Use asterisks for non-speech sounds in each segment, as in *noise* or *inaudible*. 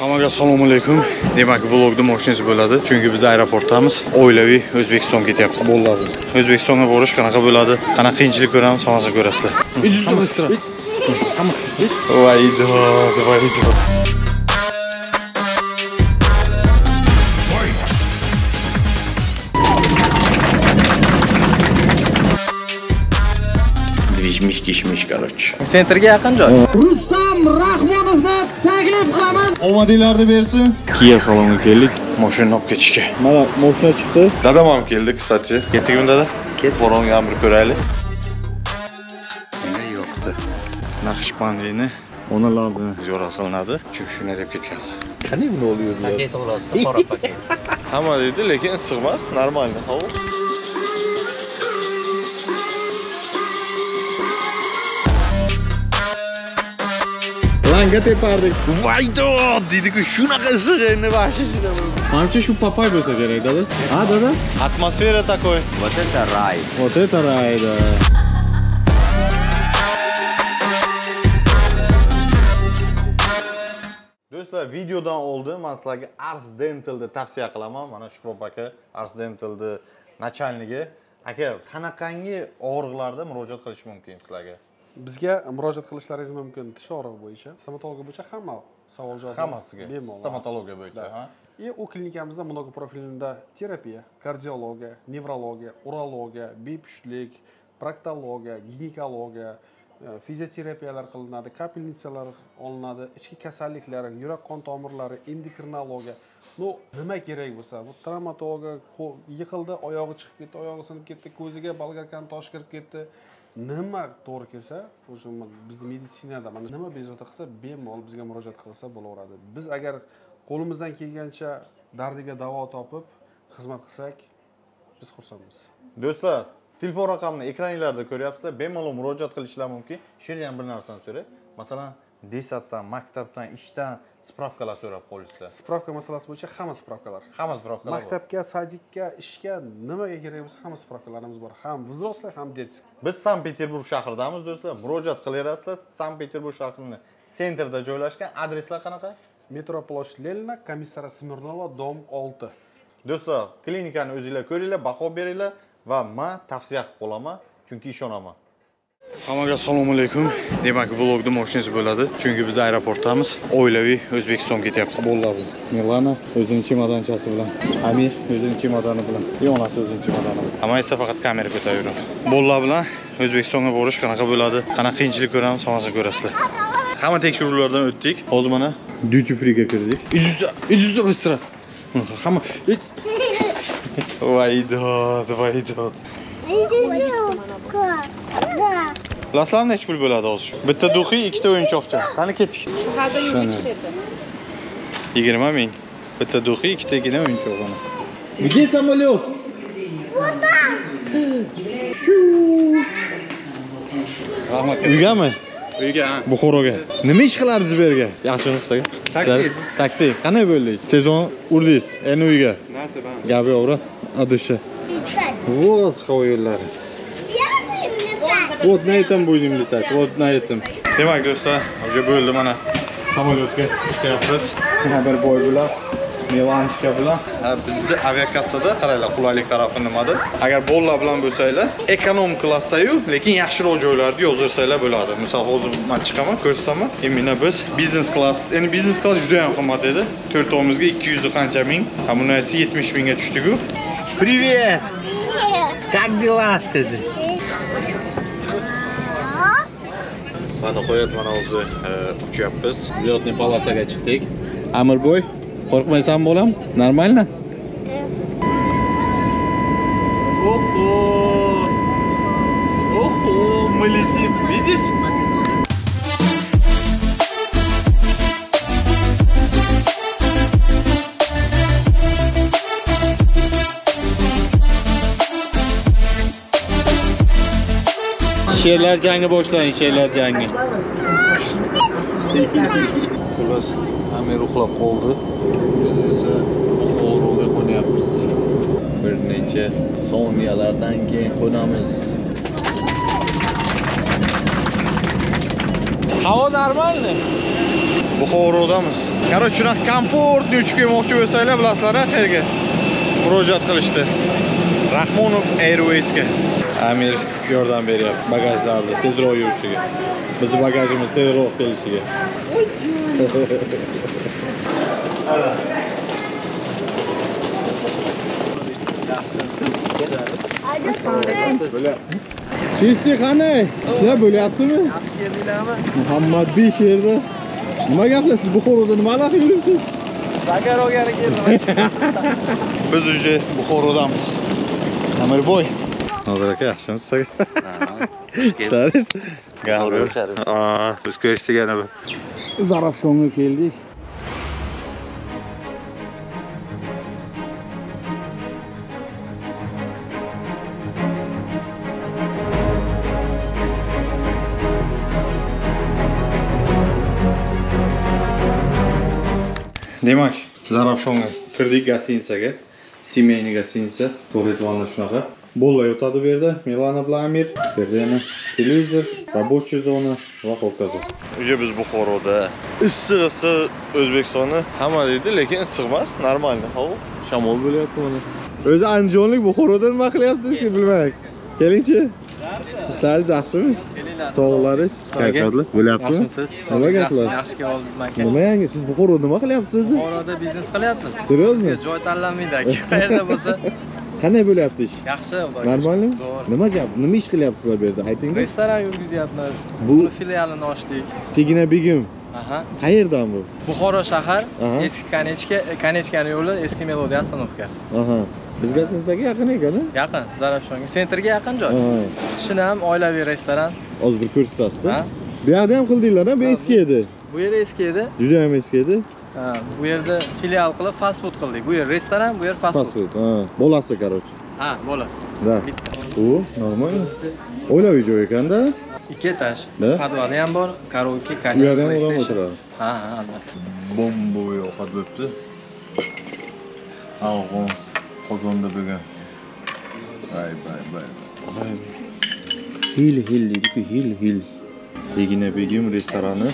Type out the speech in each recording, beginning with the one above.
Hammaga assalomu alaykum. Demak, vlogda mashinasi bo'ladi, chunki biz aeroportdamiz. Oilaviy O'zbekistonga ketyapmiz. Bo'ladi. O'zbekistonga borish qanaqa bo'ladi? Qanaqa qiyinchilik ko'ramiz, hammasi ko'rasizlar. Hamma istra. Hamma. Vaydo, vaydo. Движмиш, кишмиш, короче. Sentrga yaqin joy. Rustam Rahmonovni taklif qilaman. Omadinglarni bersin. Kia salonga keldik, mashinani olib ketishga. Mana mashina chiqdi. Dadam ham keldi, kстати. Ketdikmi dada? Ket. Qo'rg'onga ham bir ko'raylik. Menga yoqdi. Naqshbandiyni onalardan ziyorat qilinadi, chunki shunday deb ketganlar. Qanday buni oluyor ya? Paket o'rasida qora paket. Hamma deydi, lekin issiq emas, normalniy havo. Langa tepardik. Vaydo! Deydi-ku, shunaqa issiq endi vashishida. Manimcha shu papay bo'lsa kerak, dada. Ha, dada? Atmosfera такой. Вот это рай. Вот это рай, да. Do'stlar, videodan oldin men sizlarga Ars Dental'ni tavsiya qilaman. Mana Shuhrob aka Ars Dental'ni nachalnigi. Aka, qanaqangi og'riqlarda murojaat qilish mumkin sizlarga? bizga murojaat qilishlaringiz mumkin tish og'rig'i bo'yicha stomatologiya bo'yicha hamma savol javob Hammasiga. bemalol Stomatologiya bo'yicha, ha? и u klinikamizda много profilida terapiya kardiologiya nevrologiya urologiya bepushtlik proktologiya ginekologiya e, fizioterapiyalar qilinadi kapelnitsalar olinadi ichki kasalliklar yurak qon tomirlari endokrinologiya ну nima kerak bo'lsa bu travmatologiya yiqildi oyog'i chiqib ketdi oyog'i sinib ketdi ko'ziga bolgarkani tosh kirib ketdi nima to'g'ri kelsa o'sha bizni meditsinada mana nima bezovta qilsa bemalol bizga murojaat qilsa bo'laveradi biz agar qo'limizdan kelgancha dardiga davo topib xizmat qilsak biz xursandmiz Do'stlar, telefon raqamini ekraninglarda ko'ryapsizlar. Bemalol murojaat qilishlar mumkin. Shu yerda ham bir narsani so'ray. Masalan, desatdan, maktabdan, ishdan spravkalar so'rab qo'yishsizlar. spravka masalasi bo'yicha hamma spravkalar Hamma spravkalar maktabga sadikka ishga nimaga kerak bo'lsa hamma spravkalarimiz bor ham взрослый ham детский Biz Sankt-Peterburg shahridamiz do'stlar. Murojaat qilaverasizlar. Sankt-Peterburg shahrining sentrida joylashgan. Adreslar qanaqa? metro ploshad lenina komissariya smirnova dom 6 Do'stlar, klinikani o'zinglar ko'ringlar, baho beringlar va men tavsiya qilib qolaman, chunki ishonaman. Hammaga assalomu alaykum. Demak, vlogni mashinasi bo'ladi, chunki biz aeroportdamiz. Oilaviy o'zbekiston ketyapmiz. Bo'ladi. Milana o'zining chemodanchasi bilan. Amir o'zining chemodani bilan. Yonasi o'zining chemodani bilan. Hamma esa faqat kamera ko'taraveradi. Bolalar bilan O'zbekistonga borish qanaqa bo'ladi? Qanaqa qiyinchilik ko'ramiz, hammasini ko'rasizlar. Hamma tekshiruvlardan o'tdik. Hozir mana Duty free ga kirdik. Иди иди быстро. Hamma Vaydo, *laughs* vaydo. Да. Laslam nechi pul bo'ladi hozir? Bitta duxiy, ikkita o'yinchoqcha. Qani ketdik? Shani. 20 ming. Bitta duxiy, ikkitagina o'yinchoq mana. Где самолет? Rahmat. Uygami? Uyga. Buxoroga. Nima ish qilardingiz bu yerga? Yaxshimi sizga? Taksi. Taksi. Qanday bo'ldi? Sezon urdingiz. Endi uyga. Nasib. Gap yo'qra. Adusha. Вот havo yo'llari. Вот на этом будем летать. Вот на этом. Demak, do'stlar, уже bo'ldi mana. Samolyotga chiqyapmiz. Yana bir boy bilan. Milanchka bilan Ha, bizni aviakassada qaranglar qulaylik tarafi nimada. Agar bolalar bilan bo'lsanglar, ekonom klassda-yu, lekin yaxshiroq joylarni yozirsanglar bo'ladi. Misol hozir men chiqaman, ko'rsataman. Imенно biz biznes klass, endi biznes klass juda ham qimmat edi. 4 tomizga 200 qancha ming. Ha, bunisi 70 mingga tushdi-ku. Привет! Как дела, скажи? Mana qo'yat mana hozir e, uchyapmiz. Взлетный полосаga chiqdik. Amirboy, qo'rqmaysan bolam? Нормально? Охо! Охо, мы летим, видишь? Sherlar jangi boshlang, sherlar jangi. Xullas, Amir uxlab qoldi. Biz esa Buxoroga qo'nyapmiz. Bir necha soniyalardan keyin qo'namiz. Havo нормально? buxorodamiz короче shunaqa komfortniy uchib kelmoqchi bo'lsanglar bilasizlar qayerga murojaat qilishdi rahmonov airwaysga amir yordam beryapti bagajlarni tezroq yurishiga bizni bagajimiz tezroq kelishiga Chisti qani? Ishlar bo'lyaptimi? Yaxshi keldinglarmi? Muhammadbek shu yerda. Nima gaplar siz Buxoroda nima aloqa yuribsiz? Zagarovga keldim. *laughs* biz уже buxorodamiz amirboy nozir aka yaxshimisiz ishlaringiz gapir biz ko'rishdik yana bir Zarafshonga keldik. demak zarafshonga kirdik gostinitsaga семейный gostinitsa tualet vanna shunaqa Bolalar yotadi bu yerda milana bilan amir bu yerda yana televizor рабочий zona va hokazo уже biz buxoroda issiq issiq o'zbekistonni hamma deydi lekin issiq emas нормальный havo Shamol bo'lyapti mana. O'zi andijonlik Buxoroda nima qilyaptizki bilmaylik. Kelingchi. Ishlaringiz yaxshimi? Sog'laringiz, kayfiyatli bo'lyaptimi? Yaxshimisiz? Nima gaplar? Yaxshi keldik aka. Nima yangi? Siz Buxoroda nima qilyapsiz o'zi? Buxoroda biznes qilyapmiz. Seryozmi? Joy tanlanmaydi aka. Qayerda bo'lsa *laughs* Qanday bo'lyapti ish? yaxshi. Normalmi? Nima gap? Nima ish qilyapsizlar bu yerda? Aytingda. Restoran yurgizyapmiz. Bu- filialini ochdik. Tegina Begim. Aha. Qayerdan bu? Buxoro shahar, Aha. eski Kanechka, Kanechkani yo'li, eski Melodiya ostanovkasi. Aha. Bizga sinsaga yaqin ekan Yaqin, Zarafshonga, sentrga yaqin joy. Aha. Kishini ham oilaviy restoran. Hozir bir ko'rsatasizda. Bu yoqda ham qildinglar, bu eski edi. Bu yer eski edi. Juda ham eski edi. Ha, bu yerda filial qilib fast food qildik. Bu yer restoran, bu yer fast Fast food. food. Ha, bo'lasi, короче. Ha. Da. Bitta. U, normal. Oilaviy joy ekanda. Ikki etaj. Da? Podvali ham bor, karaoke, Bu konyak, yerda ham odam o'tiradi. Ha, ha, albatta. bomba ovqat bo'libdi afg'on qozonda bo'lgan vay vay vay Hil hil deydi-ku, hil hil. Tegina Begim restorani.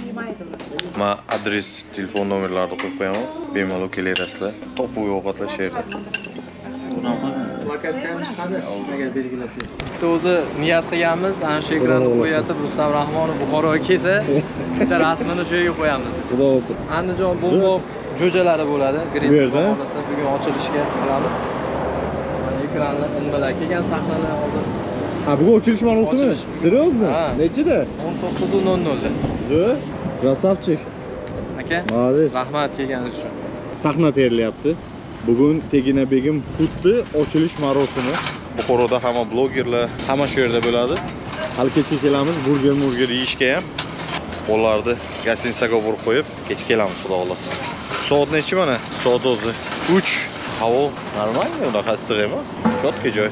man adres telefon nomerlarini qo'yib qo'yaman bemalol kelaverasizlar shu yerda Lokatsiyani chiqadi, agar belgilasangiz. Bitta o'zi niyat qilganmiz, ana shu Xudo qo'yatib Rustam Rahmonov Buxoroga kelsa, bitta rasmini shu yerga qo'yamiz. Xudo olsun. Andijon bo'mboq jo'jalari bo'ladi. Bu yerda? xohlasa bugun ochilishga qilamiz. Mana ekranlar nimalar kelgan sahnalar hozir Ha, bugun ochilish marosimi? Ochilish. Seryozmi? Ha. Nechida? 19:00 da. Zo'r. Krasavchik. Aka, Молодец. rahmat kelganingiz uchun. Sahna terilyapti. Bugun Tegina Begim Food'ni ochilish marosimi. buxoroda hamma blogerlar hamma shu yerda bo'ladi Hali kechga kelamiz, burger burger yeyishga ham bolalarni gostinitsaga olib qo'yib kech kelamiz xudo xohlasa soat nechi mana soat o'zi uch havo нормально unaqa issiq emas четкий joy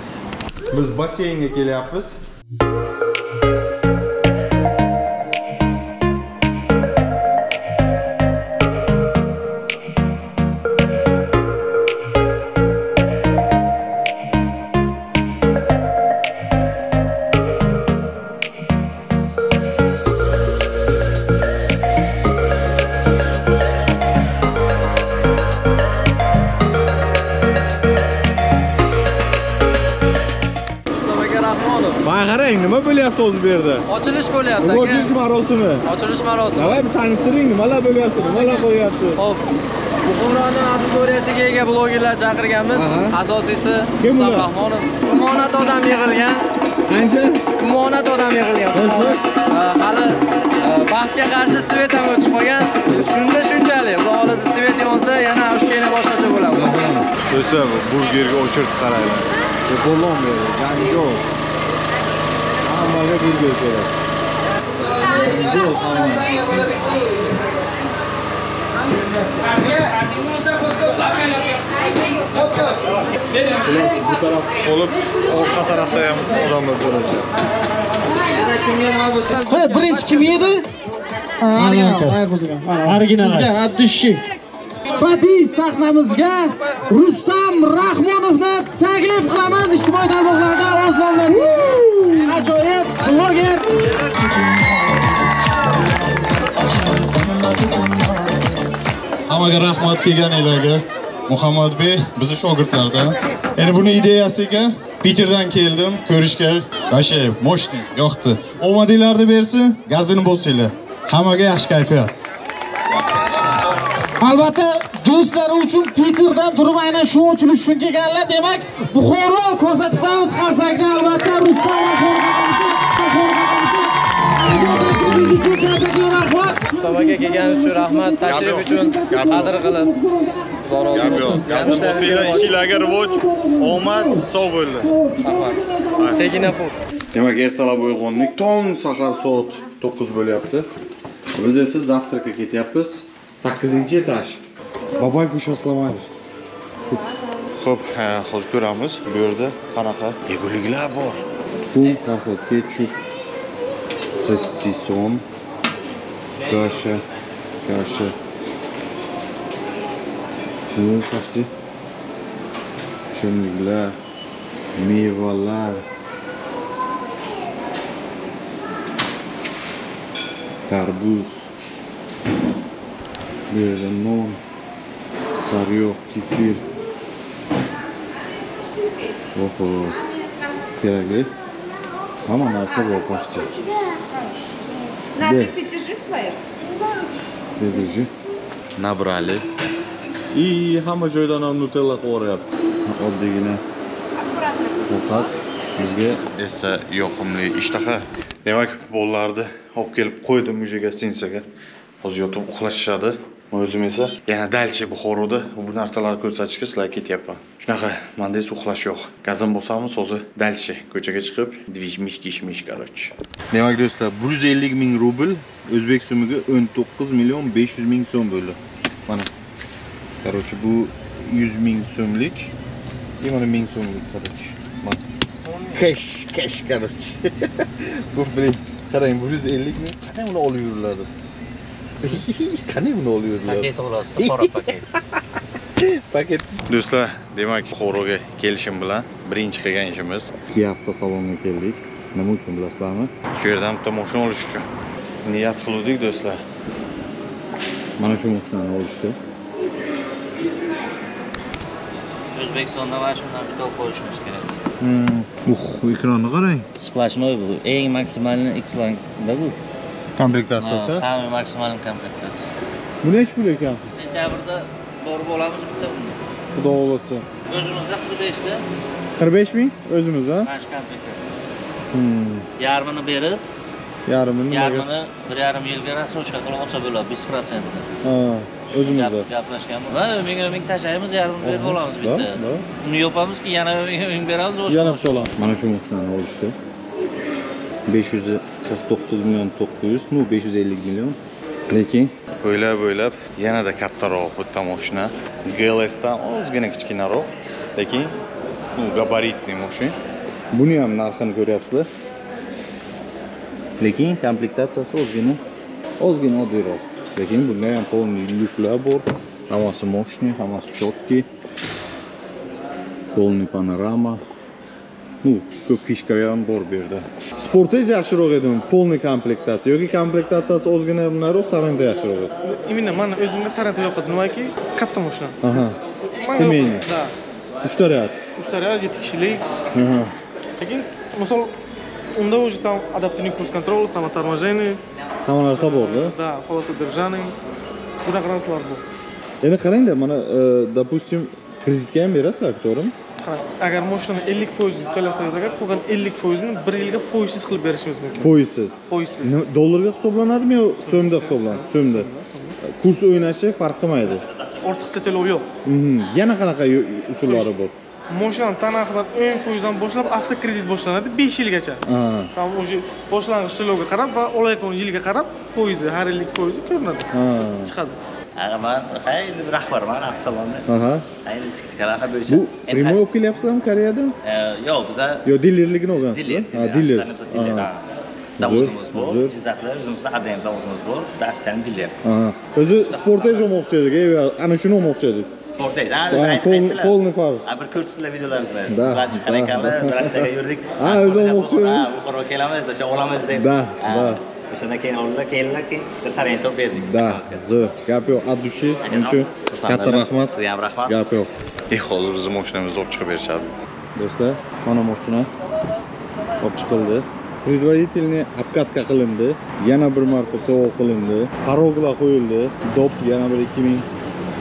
biz basseynga kelyapmiz Mana qarang, nima bo'lyapti o'zi bu yerda? Ochilish bo'lyapti aka. ochilish marosimi? Ochilish marosimi. Nima bir tanishtiring, nimalar bo'lyapti? Nimalar qo'yyapti? Hop. Buxoroni auditoriyasiga ega blogerlar chaqirganmiz. Asosiysi Kim ular? Rahmonov. Kumonat odam yig'ilgan. Qancha? Kumonat odam yig'ilgan. Xo'sh, xo'sh. Ha, Hali e, baxtga qarshi svet ham o'chib qolgan. Shunda shunchalik. Xudo xolasa svet yonsa yana ustena boshqacha bo'ladi. do'stlar burgerga o'chirib qaranglar Qo'llon berdi, Hammaga burger kerak. Yo'q. Bu taraf olib orqa tarafda ham odamlar joylashgan Ha, birinchi kim edi? Original. Original. Sizga addishi. Badiiy sahnamizga Rustam Rahmonovni taklif qilamiz ijtimoiy tarmoqlarda o'z nomlarini. Acayip blogger. hammaga rahmat kelganinglarga muhammadbek bizni shogirdlardan endi buni ideyasiga Peterdan keldim ko'rishga. Vashe moshni yoqdi. Omadinglarni bersin gazini bo'lsinglar. Hammaga yaxshi kayfiyat. Albatta do'stlari uchun Peterdan turib aynan shu ochilish uchun kelganlar demak buxoro ko'rsatamiz qarsakda albatta rustam aka kelgani uchun rahmat, tashrif uchun qadr qilib. Ishinglarga rivoj, omad, sog'. Rahmat. Tegina pul. Demak, ertalab uyg'ondik. Tong sahar soat 9 bo'lyapti. Biz esa завтракка ketyapmiz. 8-etaj. Babay Kushaslavanish. Xo'p, ha, hozir ko'ramiz. Bu yerda qanaqa yeguliklar bor. Tuxum, har xil ketchup, sosison, kasha, kasha. Bu qasti? Shirinliklar, mevalar, tarvuz, bu yerda non, sariyog', kefir. Oho, kerakli. Hamma narsa bor почти. Надя, подержи свое. Bediji. Nabrali. И hamma joydan ham Nutella qilib yuboryapti. Oddiygina ovqat bizga esa yoqimli ishtaha. Demak, bollarni olib kelib qo'ydim уже gостиницаga. Hozir yotib uxlashishadi. O'zim esa yana dalchi Buxoroda bu narsalarni ko'rsatishga sizlarga ketyapman. Shunaqa, menda esa uxlash yo'q. Gazim bo'lsami, so'zi dalchi ko'chaga chiqib, движмиш kishmish короче. Demak do'stlar, 150 ming rubl o'zbek so'miga 19 million 500 ming so'm bo'ldi. Mana. Короче, bu 100 ming so'mlik, и mana ming so'mlik, короче. Mana. Cash, cash, короче. Bu bilan qarang, 150 ming qanday uni olib yuriladi? *laughs* Qanday buni yuriladi? Paket to'g'risida qora paket. *laughs* paket. Do'stlar demak buxoroga kelishim bilan birinchi qilgan ishimiz. Kia avtosalonga keldik. Nima uchun bilasizlarmi? Shu yerdan bitta mashina olish uchun. Niyat qiluvdik do'stlar. Mana shu mashinani olishdi. O'zbekistonda mana shundan bitta olib qo'yishimiz kerak. uh ekronni qarang. Splashnoy bu. Eng maksimalni X-Langda bu. komplektatsiyasi no, самый maksimal komplektatsiya bu nechi pul ekan sentyabrda borib olamiz bitta xudo xohlasa o'zimizda qirq beshda qirq besh ming o'zimiz a mana shu komplektatsiyasi yarmini berib yarmini yarmini bir yarim yilga рассрочка qilib olsa bo'ladi без процентda o'zimizda gaplashganmiz va o'n mingga o'n ming tashlaymiz yarmini berib olamiz bitta uni yopamizki yana o'n mingga o'n ming beramiz yana bitta mana shu mashinani olishdi besh yuzi 549 million 900 ну 550 million. Lekin? O'ylab o'ylab yanada kattaroq bitta mashina GLSdan ozgina kichkinaroq. Lekin gabaritniy mashin buni ham narxini ko'ryapsizlar. Lekin komplektatsiyasi ozgina ozgina oddiyroq lekin bunda ham полный lyuklar bor. Hammasi мощный hammasi четкий полный panorama ну ko'p fishka ham bor bu yerda. Sportage yaxshiroq edimi полный komplektatsiya yoki komplektatsiyasi ozgina bunaqaroq salonda yaxshiroq edi. Именно mana o'zimga sarata yoqadi nimaki katta mashina aha Семейный. da uchta rad. Uchta rad yetti kishilik. Lekin misol unda уже там адаптивный круиз контроль самоторможение hamma narsa borda да полоса держания bunaqa narsalar bor. Endi qarangda mana e, допустим kreditga ham berasizlar to'g'rimi qarang agar mashinani ellik foiz to'lasangiz agar qolgan ellik foizini bir yilga foizsiz qilib berishimiz mumkin. Foizsiz. Foizsiz. Dollarga hisoblanadimi yo so'mda hisoblanadi? So'mda. Kurs o'ynashi farq qilmaydi ortiqcha to'lov yo'q. Mhm. yana qanaqa usullari bor? Mashinani tannarxidan o'n foizdan boshlab avtokredit boshlanadi besh yilgacha. Там уже boshlang'ich to'lovga qarab va olayotgan yilga qarab foizi har yillik foizi ko'rinadi. Chiqadi خیلی رهبر من افسلانه خیلی تیک تیک راه bo'yicha primoy o'qib kelyapsizlarmi koreyadan yo'q biza yo'q dilerligini o'rganasiz ha diler zavodimiz bor jizzaxda o'zimizni abdayam zavodimiz bor biza ofitsialniy diler o'zi sportaj o'qimoqchi edik ana shuni o'qimoqchi edik Portaj, ha, polni farz. Ha, bir ko'rsatdilar videolarimizni. Bilan chiqqan ekanmiz, rastaga yurdik. Ha, o'zi o'qimoqchi. Ha, Buxoroga kelamiz, o'sha olamiz deb. Da, da. O'shandan keyin oldilar kelinlar keyin bir sarentor berdik da zo'r gap yo'q от uchun katta rahmat sizga ham rahmat. gap yo'q e hozir bizni mashinamizni olib chiqib berishadi do'stlar mana mashina olib chiqildi предварительный обкатка qilindi yana bir marta to'g'ri qilindi poroglar qo'yildi dop yana bir ikki ming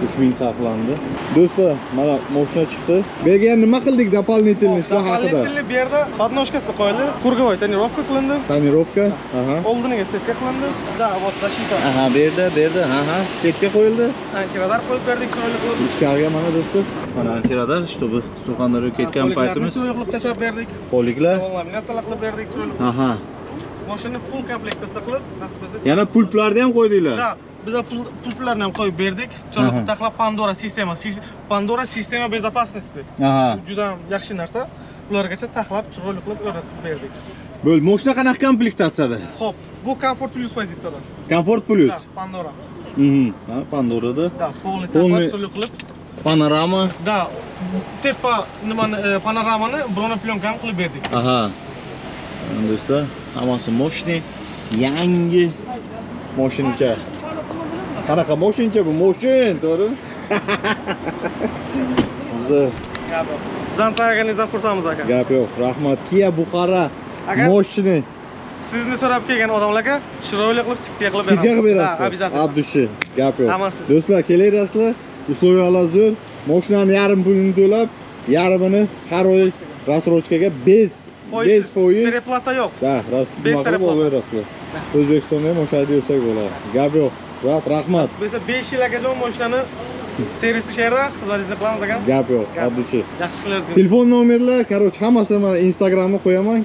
uch ming sarflandi do'stlar mana mashina chiqdi. Bu yerga nima qildik дополнительный shular haqida? bu yerda podnoshkasi qo'yildi. Kurgovoy tonirovka qilindi. Tonirovka aha. oldiniga setka qilindi. Да вот защита. Aha bu yerda bu yerda aha. Setka qo'yildi. Antiradar qo'yib berdik chiroyli qilib ichkariga mana do'stlar. Mana antiradar чтобы surxondaryo ketgan paytimiz. chiroyli qilib tashlab berdik. Poliklar? Laminatsiyalar qilib berdik chiroyli aha. Mashina full komplektatsiya qilib nasib etsa yana pultlarni ham qo'ydinglar. Да, biz pul- pultlarni ham qo'yib berdik. Taxlab Pandora sistema, sis- Pandora sistema безопасности. aha Juda yaxshi narsa. Ulargacha taxlab chiroyli qilib o'rnatib berdik. bo'l moshina qanaqa komplektatsiyada Xo'p, bu Comfort Plus pozitsiyadan. komfort plus Pandora. Mhm. Ha, Pandorada Da, polni Полный- chiroyli qilib. panorama. Da, tepa nimani e, panoramani bronoplyonka ham qilib berdik. Aha. Mana Do'stlar, hammasi moshina yangi moshincha. Qanaqa moshincha bu? Moshin, to'g'rimi? Zo'r. Zamtaganingizdan xursandmiz aka. Gap yo'q. Rahmat. Kia Buxara moshini Sizni so'rab kelgan odamlarga chiroyli qilib skidka qilib skidga qilib Da, berasiz. обязательно. От души. Gap yo'q. Hammasi. Do'stlar, kelaverasizlar. Условиялар zo'r. Moshinani yarim pulini to'lab, yarmini har oy рассрочкаga bez bez foiz Переплата yo'q. Qilib taraflar. olaverasizlar. O'zbekistonda ham o'sha yerda yursak bo'ladi. Gap yo'q. Rahat, rahmat. Biz 5 yilgacha bu mashinani servis ishlarida xizmatingizni qilamiz aka. Gap yo'q, Gap. oddiy. Yaxshi kunlaringizga. Telefon nomerlar, короче, hammasini mana Instagramga qo'yaman.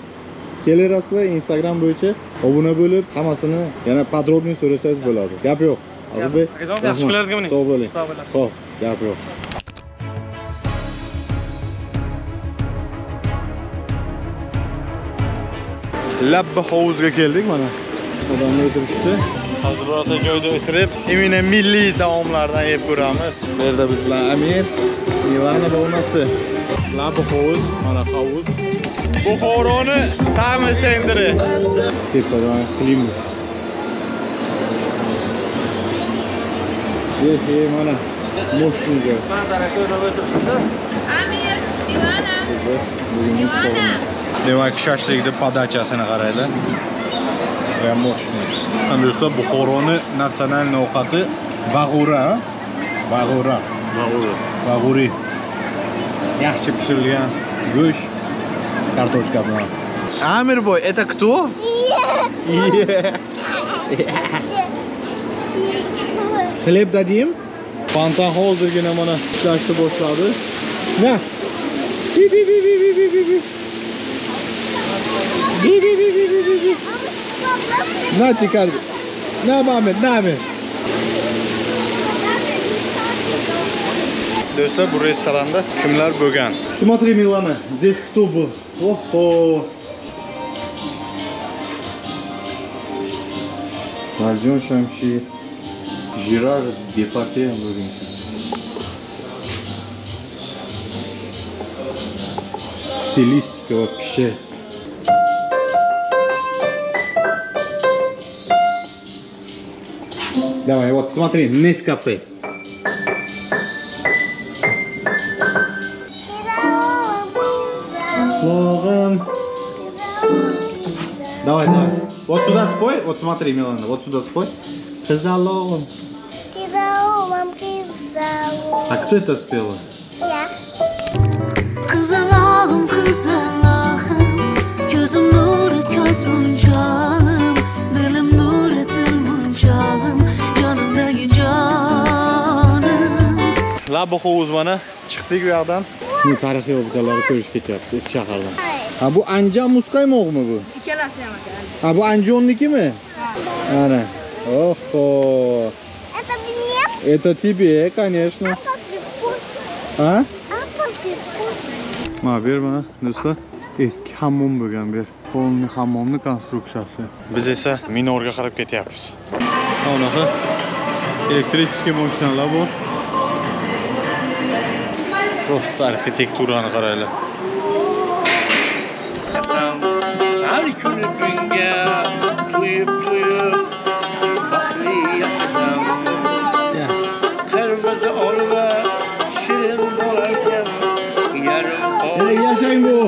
Kelaverasizlar Instagram bo'yicha obuna bo'lib, hammasini yana podrobniy so'rasangiz bo'ladi. Gap yo'q. Ozodbek, Akajon, yaxshi kunlaringizga bo'ling. Sog' bo'ling. Sog' bo'lasiz. Xo'p, gap yo'q. Labba hovuzga keldik mana. Odamlar o'tirishibdi. Hozir birorta joyda o'tirib именно milliy taomlardan yeb ko'ramiz Bu yerda biz bilan Amir, Milana va onasi. Labba hovuz, mana hovuz. buxoroni ta'mi sendiri Tepadan. Ye, ye mana. Moshun joy. Manzara ko'rib o'tiribdi. Amir, Bizni bugungi stolimiz. demak shashlikni podachasini qaranglar va moshni do'stlar buxoroni natsional ovqati bag'ura ha? bag'ura bag'ura bag'uri yaxshi pishirilgan go'sht kartoshka bilan amir boy это кто Xleb dadim. Fantan hozirgina mana ishlashni boshladi. Na. Bi bi bi bi bi bi bi bi. Bi bi bi bi bi Nati kar... Na pamet, namet. Dostlar bu restoranda kimler bögen? Смотри, Милана, здесь кто был? Охо. Нальджон Шамши. Жирар Департе bugün. Стилистика вообще. Давай, вот смотри, Нескафе. Логан. Давай, давай. Вот сюда спой. Вот смотри, Милана, вот сюда спой. Кизалоган. Кизаумам, Кизаум. А кто это спела? Я. Ko'zim nuri ko'z munjog'im hovuz mana chiqdik bu yoqdan Bu tarixiy obyektlarni ko'rishga ketyapmiz eski shahardan. Ha bu Anjan muzqaymoqmi bu? Ikkalasi ham aka. Ha bu Anjonnikimi? Ana. Oho. Это мне Это тебе, конечно. вкуса. Mana bu yer mana do'stlar eski hammom bo'lgan bu yer. Polni hammomni konstruksiyasi. biz esa minorga qarab ketyapmiz bunaqa elektrichеский moshinalar bor просто arxitekturani qaranglar Har kuni kunga to'yib to'yib baxtli yashasam qirmizi olma shirin bo'larkan yarim Ey yashang bu.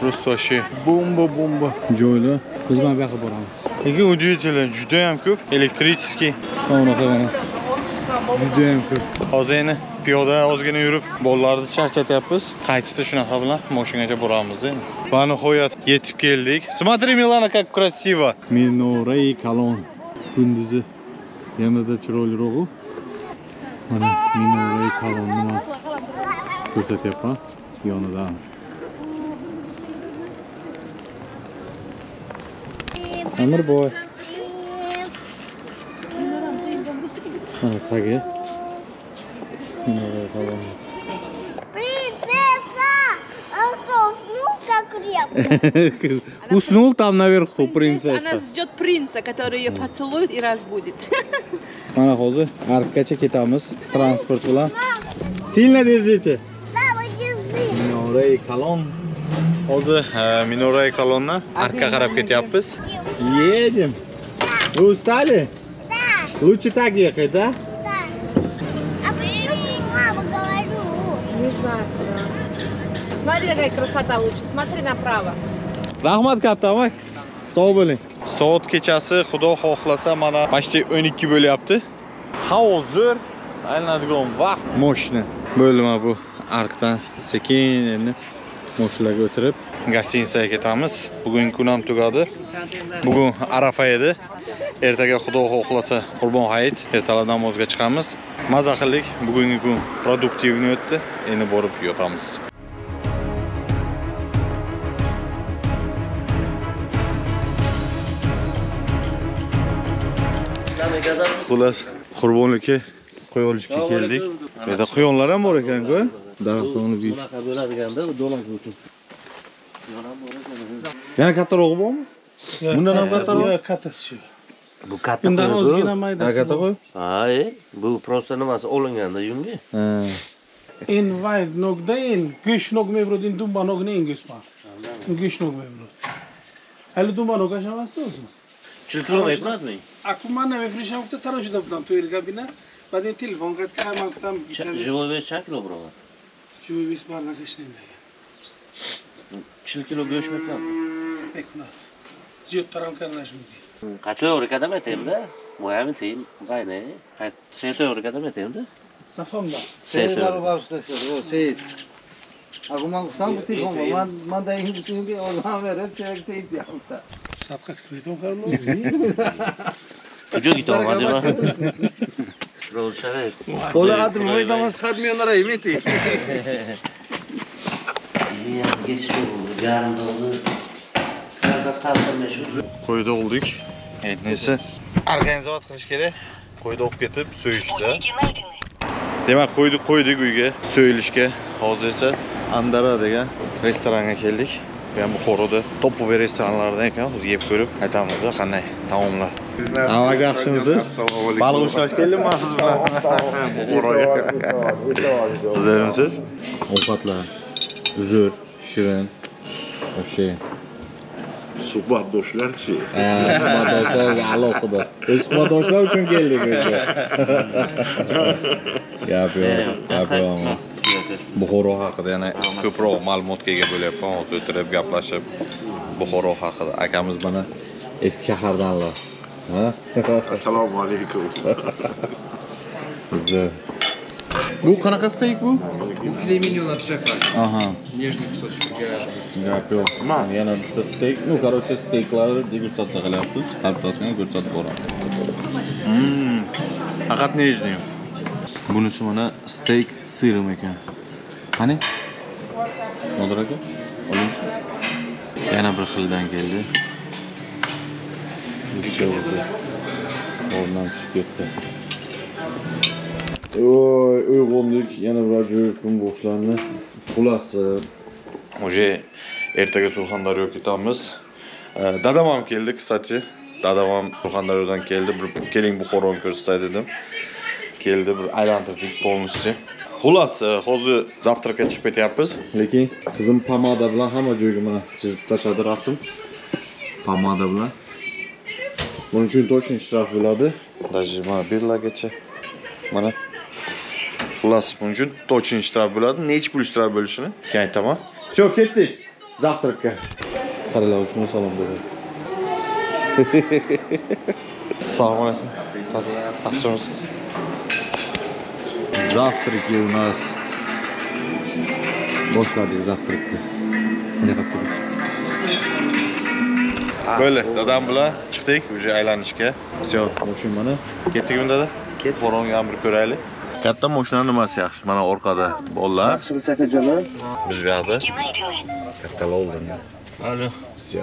Просто вообще bomba bomba joylar. Biz mana bu yoqqa boramiz. Lekin удивительно, juda ham ko'p elektrichеский. Unaqa mana. Juda ham ko'p. Hozir endi piyoda ozgina yurib, bolalarni charchatyapmiz. Qaytishda shunaqa bilan mashinaga boramiz endi. Va nihoyat yetib keldik. Смотри, Milana, как красиво. Minorai Kalon kunduzi yanada chiroyliroq u. Mana Minorai Kalonni man ko'rsatyapman yonidan. Amirboy. Tagi. Minorai Kalon. Принцесса! А что, уснул как репка? *laughs* Уснул там наверху Она принцесса. ждет принца, который ее поцелует и разбудит. Mana hozir arkgacha ketamiz transport bilan. Sильно держите. Давай, держи. Minorai Kalon. Hozir e, Minorai kolonna arkka qarab ketyapmiz. Едем. Вы устали? Лучше так ехать, да? да. А почему мама говорю? Не знаю. Смотри, какая красота лучше. Смотри направо. Rahmat katta amak. Sog' bo'ling. Soat kechasi xudo xohlasa mana почти 12 bo'lyapti. Hozir aylanadigan vaqt moshina. Bo'ldi mana bu arkdan sekin endi moshinaga o'tirib gostinitsaga ketamiz. Bugungi kun ham tugadi. Bugun Arafa edi. Ertaga xudo xohlasa Qurbon hayit, ertalab namozga chiqamiz. Maza qildik. Bugungi kun produktivniy o'tdi. Endi borib yotamiz. Xullas, qurbonlikka qo'y olishga keldik. Bu yerda quyonlar ham bor ekan-ku. Daraxt olib yeyib. bunaqa bo'ladiganda do'lak uchun Yana kattarog'i bormi? Bundan ham kattaroq? Yo'q, kattasi shu. bu katta Undan qo'y bu. ozgina Ha, maydasi. katta qo'y? ha e, bu просто nimasi olinganda yungi Ha. En wide nokda en go'sht nog mevrod en dumba nog ne en go'sht var. En go'sht nog mevrod. Hali dumba nog aşamasında olsun. chilkilom aytmading Aklı bana ve frişan hafta taraşı da buradan tuyur kabine. Ben de telefon kat kayman kıtam gitar. живой вес чак kilo birovar Şimdi biz barla geçtiğimde. Çil kilo görüşmek lazım. Bekunat. Ziyot taram karnaşım diye. Kaçı yoğru kadar eteyim de. Muayemi teyim. Gayne. Seyit yoğru kadar eteyim de. Nafam da. Seyit yoğru var ustası. O seyit. Agumam ustam bu teyim ama. Man, man da iyi bu teyim ki. O zaman veren seyit teyit yaptı. Sapkat kıydım karnım. Ucu git olmadı mı? *laughs* Rozsavete. Kola adım o zaman sarmıyorlar Mehmet. Bir yan geçiyor. Yarın da olur. Kardeş saldım meşhur. Koyda olduk. Evet neyse. Organizovat kılış kere. Koyda ok getirip söyüştü. Demak qo'ydik qo'ydik uyga so'yilishga. Hozir esa Andaradagi restoranga keldik. Bu ham Buxoroda top restoranlardan ekan, o'zi yeb ko'rib aytamiz, qanday taomlar. Avval yaxshimisiz? Baliq ushlash keldimmi siz bilan? Buxoroga. Qiziqmisiz? Ovqatlar uzr, shirin. Вообще. Suhbatdoshlarchi. Ha, suhbatdoshlarga alohida. O'z suhbatdoshlar uchun keldik o'zi. Gap *laughs* yo'q, gap yo'q. Buxoro haqida yana ko'proq ma'lumotga ega bo'lyapman. Hozir o'tirib gaplashib Buxoro haqida. Akamiz mana eski shahardanlar. *laughs* Assalomu alaykum. Bu qanaqa steak bu? Bu filet mignonlar шефа. Aha. Нежный кусочек. Gap yo'q. Yana bitta steak. Ну, короче, steaklarni degustatsiya qilyapmiz. Har bittasini ko'rsatib boramiz. Hmm. Faqat nejniy. Bunisi mana steak sirim ekan. Qani? Nodir aka? Yana bir xildan keldi. Ikkita o'zi. O'rndan tushib ketdi. Voy, uyg'ondik. Yana bir ajoyib kun boshlandi. Xullas, Уже ertaga Surxondaryoga ketamiz. Э, Dadam ham keldi, kстати. Dadam ham Surxondaryodan keldi. Bir keling Buxoroni ko'rsatay dedim. Keldi, bir aylantirdik полностью. Xullas, e, hozir zavtrakka chiqib ketyapmiz. lekin qizim pomada bilan hamma joyga mana chizib tashladi rasm. pomada bilan buning uchun точно shtraf bo'ladi даже mana birlagacha mana xullas buning uchun точно shtraf bo'ladi nechi pul shtraf bo'lishini keyin aytaman все ketdik завтракка qaralar uchun salom beradi assalomu alaykum yaxshimisiz завтраки у нас boshladik завтракni Böyle dadam bilan chiqdik уже aylanishga. Все, mashinani ketdikmi dada? Ket. Qo'rg'on yomg'ir ko'raylik. Katta mashina nimasi yaxshi? Mana orqada bolalar. Biz bu yoqda kattalar o'ldirdi. Alo. Все.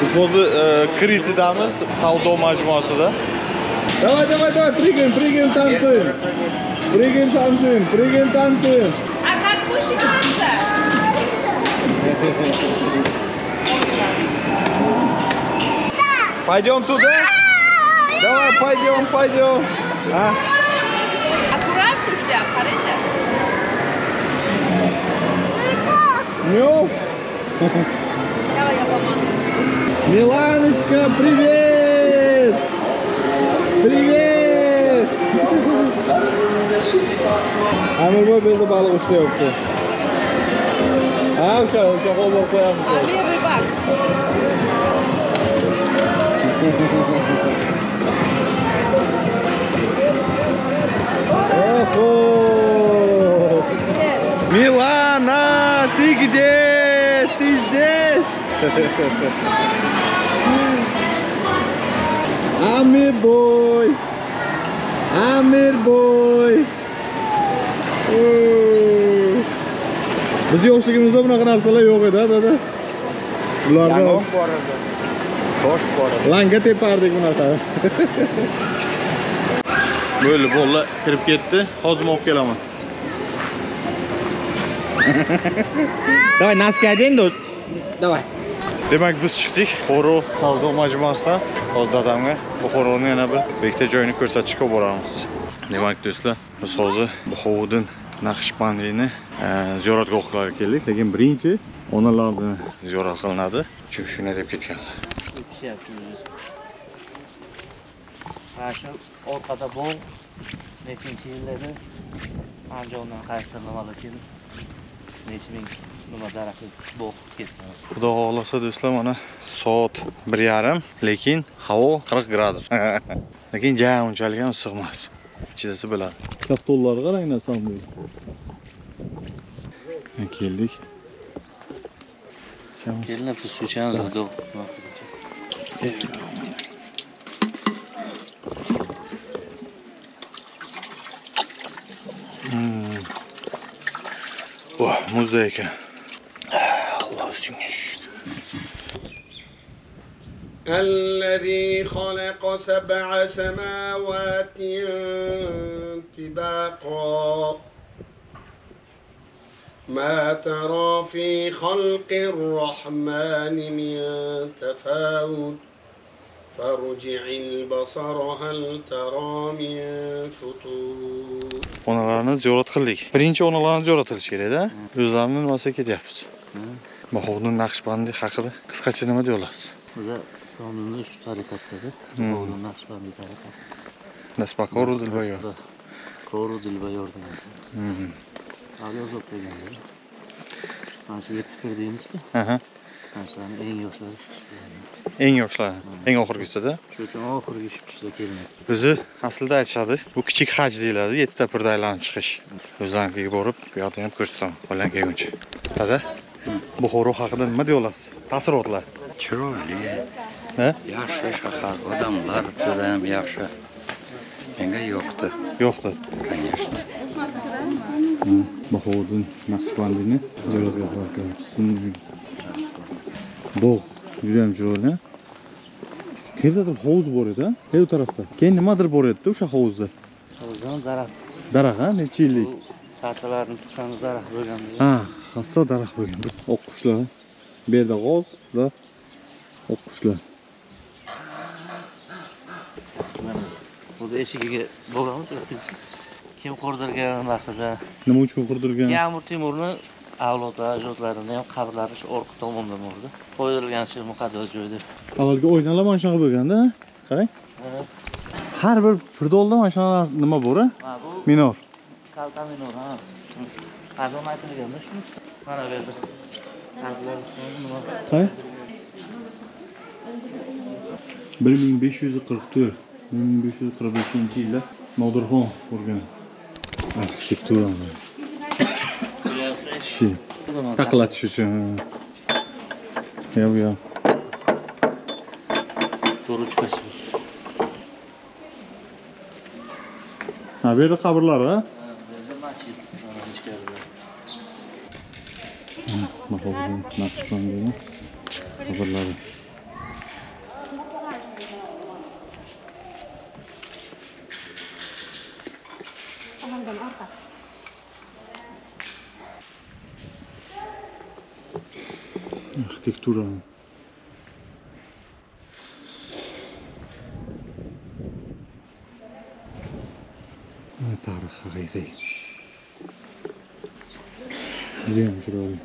Biz hozir e, Kritidamiz, savdo majmuasida. Давай, давай, давай, прыгаем, прыгаем, танцуем. Прыгаем, танцуем, прыгаем, танцуем. А как мужчина? Пойдем туда? Давай, пойдем, пойдем. А? Аккуратно шляп, корыто. Ну? Давай я помогу. Миланочка, привет! Привет! А мы выбрали балу шлепки. А, все, тебя холмор А, мир рыбак. *laughs* здесь? Amirboy! Amirboy! Oo. Biz yoshligimizda bunaqa narsalar yo'q edi, dada. Bularda bor edi tosh bor edi langa tepardik bunaqa. Böyle bolalar kirib ketdi. Hozir olib kelaman. Давай, носки одень, да? Давай. Demak biz chiqdik Xoro savdo majmuasidan. Hozir dadamga buxoroni yana bir bekta joyini ko'rsatishga boramiz. Demak do'stlar, biz hozir Buxovudin Naqshbandiyni e, ziyoratgohlariga keldik, lekin birinchi onalarni ziyorat qilinadi. Chunki shunday deb ketganlar. Ketishyapti o'zi. Mana shu orqada bog' nechinchi yillarda Andijondan qaysi nimalar keldi necha ming nima daraxt bog' ketgan. Xudo xohlasa do'stlar mana soat 1:30, lekin havo 40 gradus. *laughs* lekin ja unchalik ham issiq emas. Chidasa bo'ladi. Kaftollar qarang nasan bu. Keldik. Kelinib siz suv ichamiz muzda ekan. الذي خلق سبع سماوات طباقا ما ترى في خلق الرحمن من تفاوت فارجع البصر هل ترى من فطور Onalarni ziyorat qildik. Birinchi onalarni ziyorat qilish kerak-da. O'zlarini nimasiga ketyapmiz. Bahovudin Naqshbandi haqida qisqacha nima deya olasiz? Biza islomimiz shu tariqatda-da. Hmm. Bog'dan Naqshbandiy tariqat. Nasbakoru Dilbayor. Koru Dilbayor degan. Mhm. Hali yozib qo'yganlar. Mana shu yetti pir deymiz-ku. Aha. Mana shularni eng yoshlari Eng yoshlar, eng oxirgisida. shu uchun oxirgi chiqishda kelinadi. O'zi aslida aytishadi, bu kichik haj deyiladi, 7 ta pirda aylanib chiqish. O'zlariga borib, bu yoqda ham ko'rsataman, qo'ldan kelguncha. Dada, Buxoro haqida nima deya olasiz? Taassurotlar. Chiroyli? Yaxshi shahar, odamlar juda ham yaxshi. Menga yoqdi. Yo'qdi. Конечно. Bahovudin Naqshbandiyni ziyoratga boramiz. Bog' juda ham chiroyli. Qayerdadir hovuz bor edi, ha? u tarafda. Keyin nimadir bor edi o'sha hovuzda. O'zdan daraxt. Daraxt, ha? Necha yillik? Chasalarni tuqqan daraxt bo'lgan. Ha, xassa daraxt bo'lgan. Oq qushlar. Bu yerda g'oz va oq qushlar. O'zi eshigiga bo'lganmiz o'tibsiz. Kim qurdirgan vaqtida? Nima uchun qurdirgan? Ya'mur Timurni avlodlar ajdodlarini ham qabrlari shu orqa tomonda bo'ldi. Qo'yilgan shu muqaddas joyda. Avvalgi o'ynalar mana shunaqa bo'lganda qarang. Har bir pirdolda mana shunaqa nima bor bu minor. kalta minor ha. Arzon aytilganda shu mana bu yerda. Qay bir ming besh yuz qirq to'rt 1545 yilda Nodirxon qurgan arxitekturani shi taqlatish uchun. Yo yo ruchkasi ha bu yerda qabrlar a naqshbandiyni qabrlari. durağın. Tarık hakiki. Güzelmiş abi.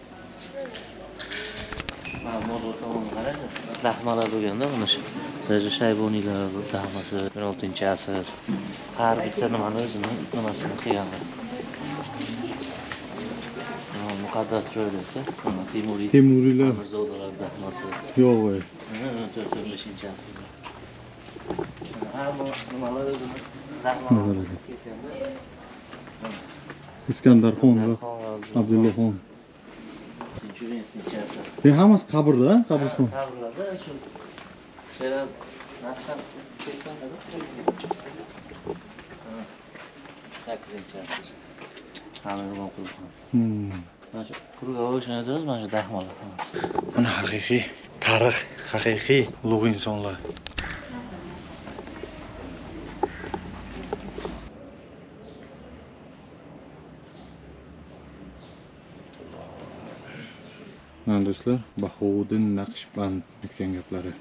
Rahmalar bo'lganda mana shu o'zi shayboniylar rahmasi o'n oltinchi asr har bitta nimani o'zini nimasini qilganlar Kadastro ödesi. Timuri. Timuriler. Mirzoğlularda Mısır. Yok öyle. Evet, 15. asırda. İskender Xon va Abdulla Xon. Bu hammasi qabrda, qabriston. Qabrlarda shu sharaf nashr ketganda 8-asr. Amir Qulxon. Hmm. Mana shu qurga o'shanadiz mana shu mana haqiqiy tarix haqiqiy ulug' insonlar. Mana do'stlar bahovuddin naqshband aytgan gaplari.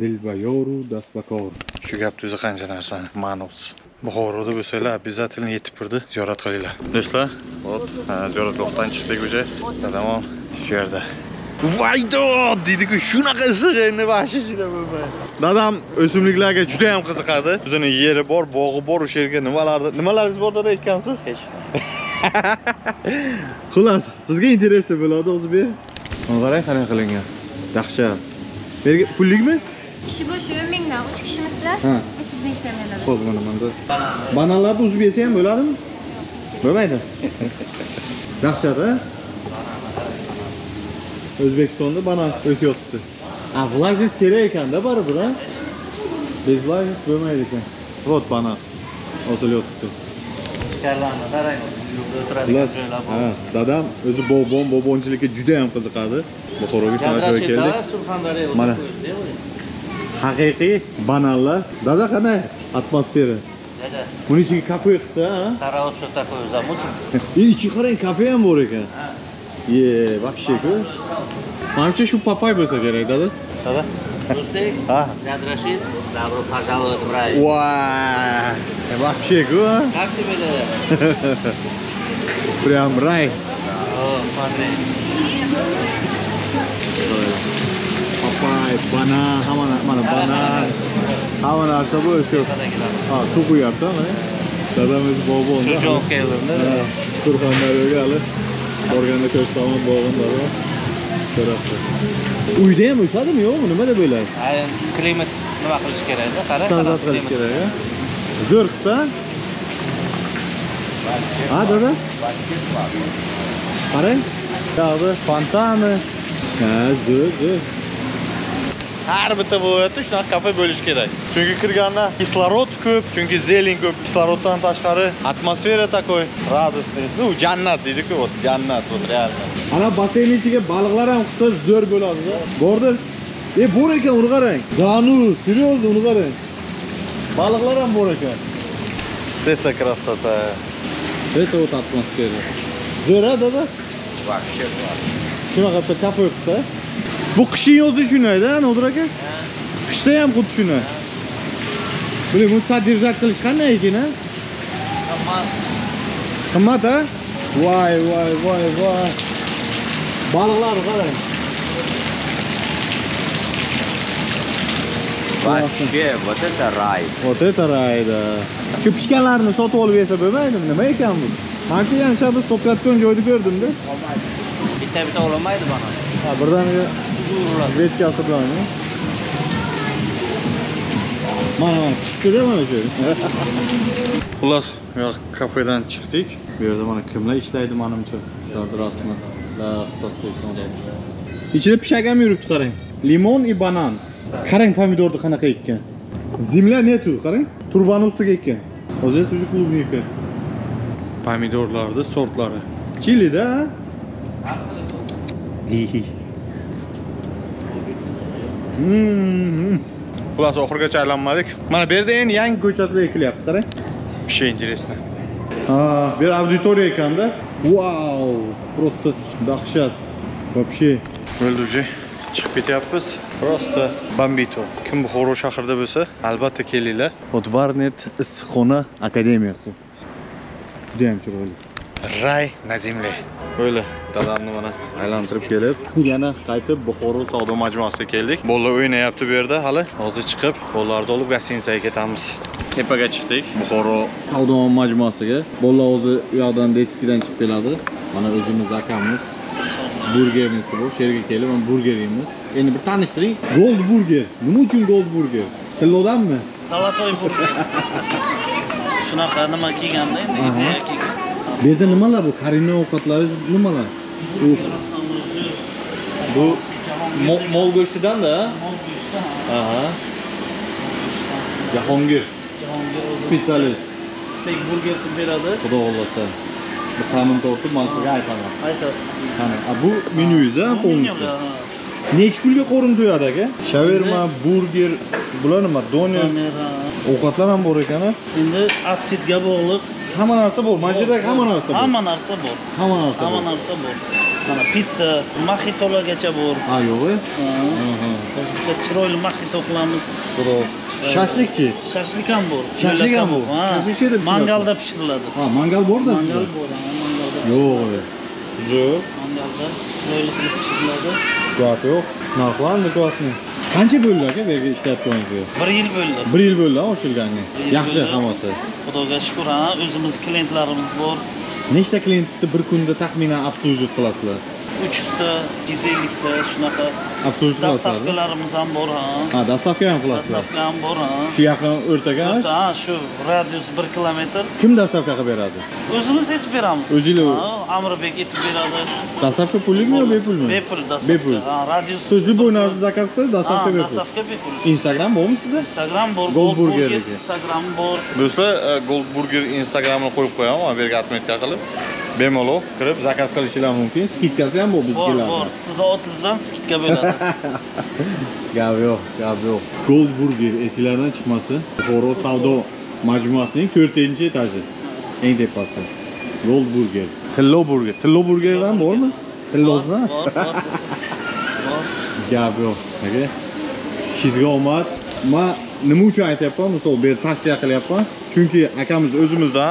Dilbayoru dastbakor. Shu gapni o'zi qancha narsani ma'nosi buxoroda bo'lsanglar обязательно yetib turdi. Ziyorat qilinglar. Do'stlar вот ziyoratgohdan chiqdik уже tamom shu yerda. Vaydo deydiku shunaqa issiq endi вообще dadam o'simliklarga juda ham qiziqadi. O'zini yeri bor bog'i bor o'sha yerga nimalarni nimalaringiz bor dada ekkansiz hech *laughs* xullas sizga интересно bo'ladi o'zi bu yer mana qarang qanaqa qilingan. Dahshat. Bu yerga pullikmi Kishi bashi 10 mingdan 3 kishimisizlar? Ha. 30 ming so'mlanadi. Xo'p, mana bunda. Bananlarni uzib yesa ham bo'ladimi? Bo'lmaydi. Dahshat, a? O'zbekistonda banan o'syapti. A, влажность kerak ekanda baribir, a? Bez влажность bo'lmaydi ekan. Вот banan osilyapti. Dadam o'zi bobon, bobonchilikka juda ham qiziqadi. Buxoroga shunaqa joyga keldik. Mana. Haqiqiy bananlar. Dada qanday atmosfera? Dada, Buni ichiga kafe qilsa, ha? Sarajevo такой замутим. И ichiga qarang, kafe ham bor ekan. Ye, вообще-ku. Manimcha shu papay bo'lsa kerak, dada. Dada. Do'stek, Ha. Jadrashid, добро пожаловать в рай. Вай! Вообще-ku. а? Как тебе, дада? Прям рай. ぱいバナーハマナまだバナーハマナーかぶるしょあここやったのね dadamiz bobonda shu surxondaryoga hali borganda ko'rish tomon bog'inda bor daraxtlar uyda ham o'sadimi yo'qmi nima deb o'ylaysiz klimat nima qilish kerakda qarang standart qilish kerak zo'rqda ha dada qarang buyog'i fontani ha zo'r zo'r Har bitta viloyatda shunaqa kafe bo'lishi kerak. Chunki kirganda kislorod ko'p, chunki zelen ko'p. Kisloroddan tashqari atmosfera такой радостный. Ну, jannat deydi-ku, вот jannat, вот реально. Ana basseyn ichiga baliqlar ham qilsa zo'r bo'ladi-da. Bordir. E, bor ekan, uni qarang. Да ну, серьезно, uni qarang. Baliqlar ham bor ekan. Это красота. Это вот атмосфера. Zo'r, a, dada? Вообще Shunaqa bitta kafe qilsa. Bu qishin yozi shunday-da, Nodir aka? Qishda ham xuddi shunday. Buni buni содержать qilish qanday ekan, a? Qimmat, a? Voy, voy, voy, voy. Balıqlar qarang. Вообще, вот это рай. Вот это ray da. Shu pishganlarni sotib olib yesa bo'lmaydimi? Nima ekan bu? Mancha yanchada sotayotgan joyni ko'rdim-da. Bitta bitta olamaydi bana. Ha, birdaniga vetkasi bilan. Mana mana chiqdi-da mana shu. Xullas, bu yoq kafedan chiqdik. Bu yerda mana kimlar ishlaydi menimcha. Shularni rasmi. La ixtisosda odam. Ichida pishak ham yuribdi qarang. Limon и banan. Qarang pomidorni qanaqa ekkan. Zimla netu, qarang. Turbani ustiga ekkan. Hozir уже клубника. Pomidorlarni sortlari. Chilida. Xullas, oxirigacha aylanmadik. Mana bu yerda endi Yangi ko'chatlar ekilyapti, qarang. Вообще интересно. Ha, bir auditoriya ekanda. Wow, просто dahshat. Вообще. Bo'ldi уже. Chiqib ketyapmiz. Просто Bambito. Kim Buxoro shahrida bo'lsa, albatta kelinglar. Odvarnet issiqxona akademiyasi. Juda ham chiroyli. Ray na земле. Böyle dadamni mana aylantirib kelib, yana qaytib Buxoro savdo majmuasiga keldik. Bolalar o'ynayapti bu yerda hali. Hozir chiqib, bolalarni olib gостиницаga ketamiz. Tepaga chiqdik. Buxoro savdo majmuasiga. Bolalar o'zi u yoqdan Detskidan chiqib keladi. Mana o'zimiz akamiz burgernisi bu. Sherga kelib, mana burger yeymiz. Endi bir tanishtiring. Gold burger. Nima uchun gold burger? Tillodanmi? Zolotoy burger. *laughs* Shunaqa nima kiyganda endi ideya kiygan. Bir de numara bu. Karine avukatları numara. Uh. Bu Mo Mol göçtüden de ha? Mol göçtüden ha. Aha. Cahongir. Spesyalist. Steak burger kumberalı. Bu da olası. Bu tamam doğru masaya aytanlar. Aytas. Tamam. Bu menüyüz ha polnisi. Neç pulga qorin to'yadi aka? Shaverma, burger, bular nima? Doner. Ovqatlar ham bor ekan-a. Endi aptitga bog'liq. Hamma narsa bor. Mana yerda hamma narsa bor. Hamma narsa bor. Hamma narsa Hamma bor. narsa bor. Mana pizza, maxitolargacha bor. Ha, yo'q-e? Biz bitta chiroyli maxito qilamiz. Xudo. Shashlikchi. Shashlik ham bor. Shashlik ham bor. Ha, Shashlik. Mangalda pishiriladi. Ha, mangal bor-da. Mangal bor, mangalda. Yo'q. Yo'q. Mangalda chiroyli qilib pishiriladi. Gap yo'q. Narxlar nikosni. Qancha bo'ldi aka bu yerga ishlayotganingizga? 1 yil bo'ldi. 1 yil bo'ldi ochilganga. Yaxshi hammasi. Xudoga shukr, ha, o'zimiz klientlarimiz bor. Nechta klientni bir kunda taxminan obslužit qilasizlar? 300 ta, 150 ta shunaqa qilasizlar. dastavkalarimiz ham bor, ha. Ha, dastavka ham qilasizlar. Dastavka ham bor, ha. Shu yaqin o'rtaga Ha, shu radius 1 kilometr. kim dastavka qilib beradi? O'zimiz etib beramiz. O'zinglar- Ha, Amirbek etib beradi. Dastavka pullikmi yo bepulmi? Bepul dastavka. Bepul. Ha, radius Siz любой narsa zakaz qilsangiz Ha, dastavka bepul. dastavka bepul. Instagram bormi sizda? Instagram bor, Gold Burger. Instagram bor. Do'stlar, e, Gold Burger Instagramini qo'yib qo'yaman, mana bu yerga отметка qilib. Bemalol kirib zakaz qilishingiz mumkin. Skidkasi ham bor Bor, bizgalar. bor. Sizni otizdan skidka bo'ladi. *laughs* Gap yo'q, gap yo'q. Gold Burger esinglardan chiqmasin. Buxoro savdo majmuasining 4-etaji. Eng tepasi. Gold Burger. Tillo Burger. Tillo Burger ham bormi? Tillozda? Bor, bor. *laughs* Gap yo'q. Aka. Ishingizga omad. Men nima uchun aytyapman? Misol bu yerda tavsiya qilyapman. Chunki akamiz O'zimizda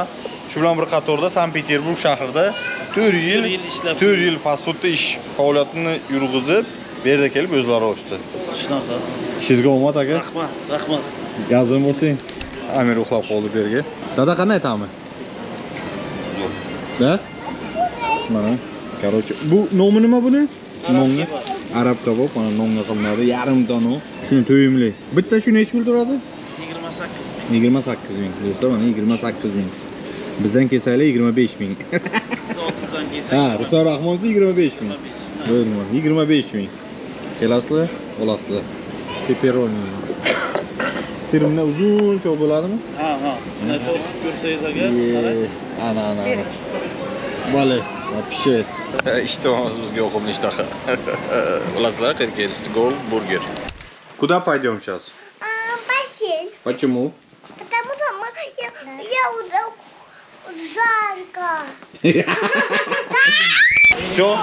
shu bilan bir qatorda Sankt-Peterburg shahrida 4 yil To'rt yil ishlab 4 yil fast foodda ish faoliyatini yurg'izib, bu yerda kelib o'zlari ochdi. Shunaqa. ishingizga omad aka. Rahmat, rahmat. Gazim bo'lsing. Amir uxlab qoldi bu yerga. Dada qanday ta'mi? Da? Mana. Короче, bu nomi nima buni? Nonga. Arab kabob, mana nonga qilinadi. Yarim dona. Shuni to'yimli. Bitta shu necha pul turadi? 28 ming. 28 ming. Do'stlar, mana 28 ming. Bizdan kelsanglar 25 ming. Siz otizdan kelsangiz. Ha, *laughs* Ruslan Rahmonsiz 25 ming. Bo'ldi, 25 ming. Kelasizlar, olasizlar. Pepperoni. Sirimda uzun cho'q bo'ladimi? Ha, ha. Mana tortib ko'rsangiz agar, qarang. Ye, Ana, ana. Vale, вообще. *laughs* Ishtimimiz bizga yoqimli ishtaha. *laughs* Bilasizlar, qayerga kelishdi? Gold Burger. Куда пойдем сейчас? А, бассейн. Почему? Потому что мы, я, я уже жарко. Все,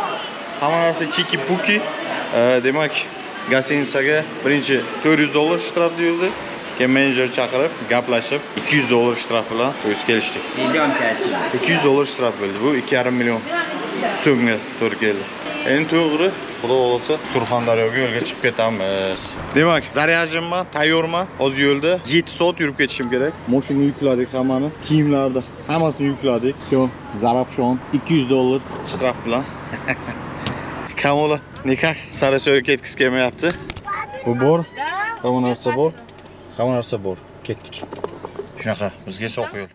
hamma narsa chiki-puki. Demak, gостиницаga birinchi 400 dollar shtraf deyildi. Keyin menejer chaqirib, gaplashib 200 dollar shtraf bilan o'zi kelishdik. Million kelsin. 200 dollar shtraf bo'ldi. Bu 2,5 million so'mga to'g'ri keldi Endi to'g'ri xudo xohlasa surxondaryoga yo'lga chiqib ketamiz demak zaryajimman tayyorman hozir yo'lda 7 soat yurib ketishim kerak. Moshinaga yukladik hammani kiyimlarni hammasini yukladik. Все zarafshon 200 dollar shtraf bilan. *laughs* Kamola nikah sarasoyga ketgisi kelmayapti. Bu bor. Hamma narsa bor. Hamma narsa bor. Ketdik. Shunaqa bizga so'q yo'l.